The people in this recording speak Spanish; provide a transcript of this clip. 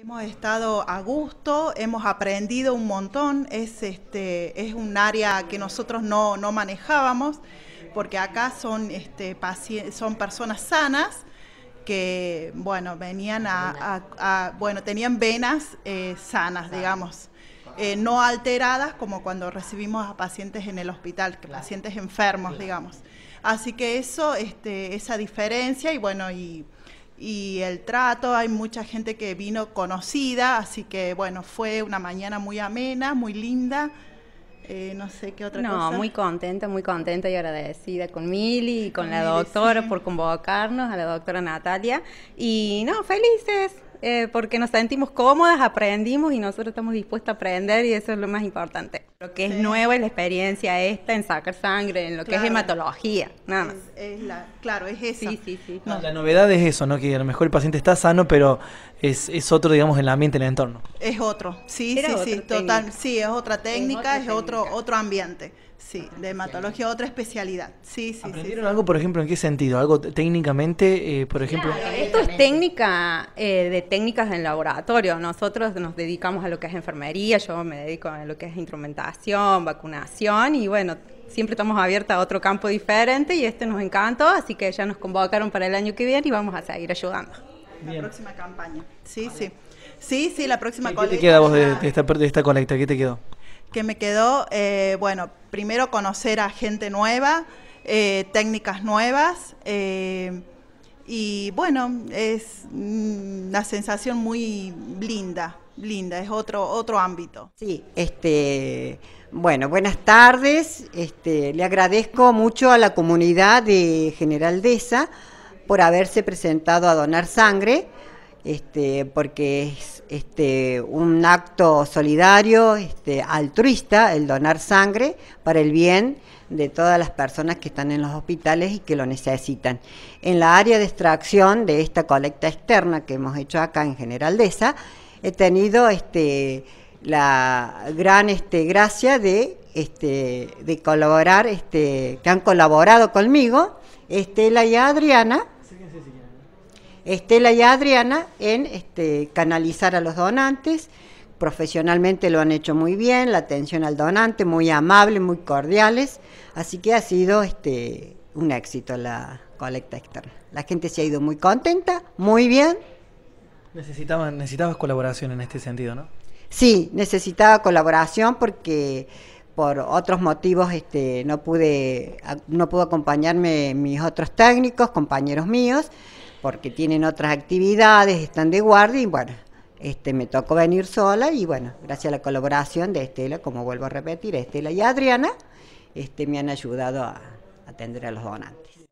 Hemos estado a gusto, hemos aprendido un montón, es, este, es un área que nosotros no, no manejábamos, porque acá son, este, son personas sanas que, bueno, venían a, bueno, tenían venas eh, sanas, digamos. Eh, no alteradas como cuando recibimos a pacientes en el hospital, pacientes enfermos, digamos. Así que eso, este, esa diferencia y bueno, y, y el trato, hay mucha gente que vino conocida, así que bueno, fue una mañana muy amena, muy linda. Eh, no sé qué otra cosa. No, muy contenta, muy contenta y agradecida con Mili y con, la doctora por convocarnos, a la doctora Natalia. Y no, felices, eh, porque nos sentimos cómodas, aprendimos y nosotros estamos dispuestos a aprender y eso es lo más importante. Lo que es nuevo es la experiencia esta en sacar sangre, en lo que es hematología, nada más. claro, es eso. Sí, sí, sí. la novedad es eso, ¿no? Que a lo mejor el paciente está sano, pero es, es otro, digamos, el ambiente, en el entorno. Es otro, sí, sí, sí, total. Sí, es otra técnica, es, otro, otro ambiente. Sí, de hematología, otra especialidad. Sí, sí, ¿Aprendieron algo, por ejemplo, en qué sentido? ¿Algo técnicamente, eh, por ejemplo? esto es técnica eh, de técnicas en laboratorio. Nosotros nos dedicamos a lo que es enfermería, yo me dedico a lo que es instrumentación, vacunación y bueno, siempre estamos abiertos a otro campo diferente y este nos encantó, así que ya nos convocaron para el año que viene y vamos a seguir ayudando. La próxima campaña. Sí, sí. Sí, sí, la próxima colecta. ¿Qué te queda vos de, esta, de esta colecta? ¿Qué te quedó? Que me quedó, eh, bueno, primero conocer a gente nueva, eh, técnicas nuevas, eh, y bueno, es una sensación muy linda, linda, es otro, otro ámbito. Sí, este, bueno, buenas tardes, este, le agradezco mucho a la comunidad de Generaldeza por haberse presentado a donar sangre este, porque es este, un acto solidario, este, altruista, el donar sangre para el bien de todas las personas que están en los hospitales y que lo necesitan. En la área de extracción de esta colecta externa que hemos hecho acá en General Deza, he tenido este, la gran este, gracia de, este, de colaborar, este, que han colaborado conmigo, Estela y Adriana, Estela y Adriana en este, canalizar a los donantes. Profesionalmente lo han hecho muy bien, la atención al donante, muy amable, muy cordiales. Así que ha sido este, un éxito la colecta externa. La gente se ha ido muy contenta, muy bien. Necesitaban, necesitabas colaboración en este sentido, ¿no? Sí, necesitaba colaboración porque por otros motivos este, no pude no pudo acompañarme mis otros técnicos, compañeros míos porque tienen otras actividades, están de guardia y bueno, este, me tocó venir sola y bueno, gracias a la colaboración de Estela, como vuelvo a repetir, Estela y Adriana, este, me han ayudado a atender a los donantes.